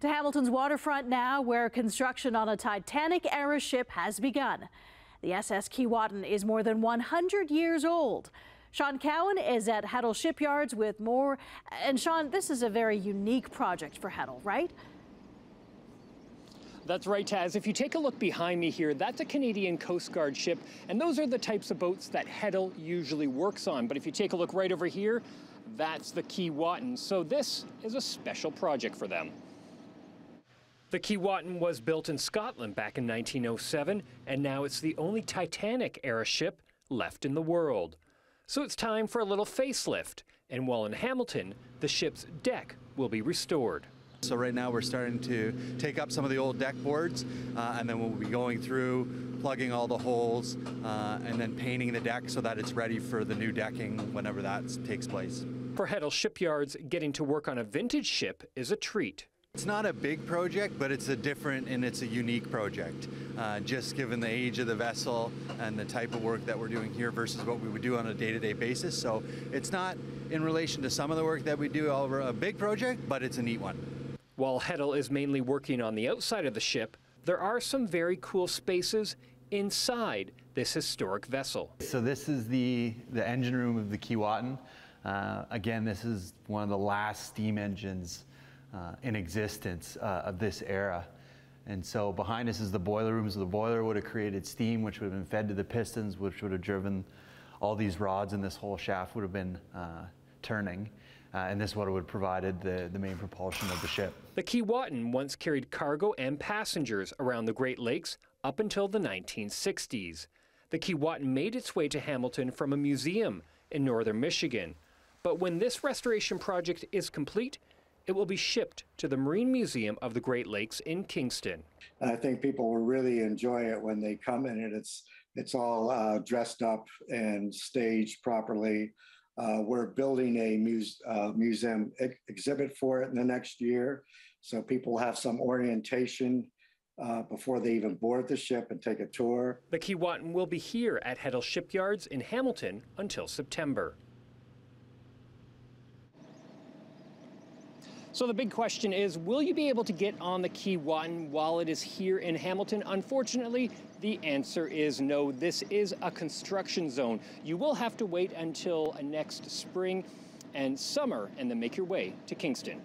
To Hamilton's waterfront now, where construction on a Titanic-era ship has begun. The SS Keewatin is more than 100 years old. Sean Cowan is at Heddle Shipyards with more. And Sean, this is a very unique project for Heddle, right? That's right, Taz. If you take a look behind me here, that's a Canadian Coast Guard ship, and those are the types of boats that Heddle usually works on. But if you take a look right over here, that's the Keewatin. So this is a special project for them. The Keewatin was built in Scotland back in 1907, and now it's the only Titanic-era ship left in the world. So it's time for a little facelift, and while in Hamilton, the ship's deck will be restored. So right now we're starting to take up some of the old deck boards, uh, and then we'll be going through, plugging all the holes, uh, and then painting the deck so that it's ready for the new decking whenever that takes place. For Heddle Shipyards, getting to work on a vintage ship is a treat. It's not a big project, but it's a different and it's a unique project. Uh, just given the age of the vessel and the type of work that we're doing here versus what we would do on a day-to-day -day basis. So it's not in relation to some of the work that we do over a big project, but it's a neat one. While Heddle is mainly working on the outside of the ship, there are some very cool spaces inside this historic vessel. So this is the, the engine room of the Keewatin. Uh, again, this is one of the last steam engines uh, in existence uh, of this era. And so behind us is the boiler room. So the boiler would have created steam, which would have been fed to the pistons, which would have driven all these rods, and this whole shaft would have been uh, turning. Uh, and this water would have provided the, the main propulsion of the ship. The Keewatin once carried cargo and passengers around the Great Lakes up until the 1960s. The Keewatin made its way to Hamilton from a museum in northern Michigan. But when this restoration project is complete, it will be shipped to the Marine Museum of the Great Lakes in Kingston. And I think people will really enjoy it when they come in and it's it's all uh, dressed up and staged properly. Uh, we're building a muse, uh, museum ex exhibit for it in the next year, so people have some orientation uh, before they even board the ship and take a tour. The Keewatin will be here at Heddle Shipyards in Hamilton until September. So the big question is, will you be able to get on the Keewatin while it is here in Hamilton? Unfortunately, the answer is no. This is a construction zone. You will have to wait until next spring and summer and then make your way to Kingston.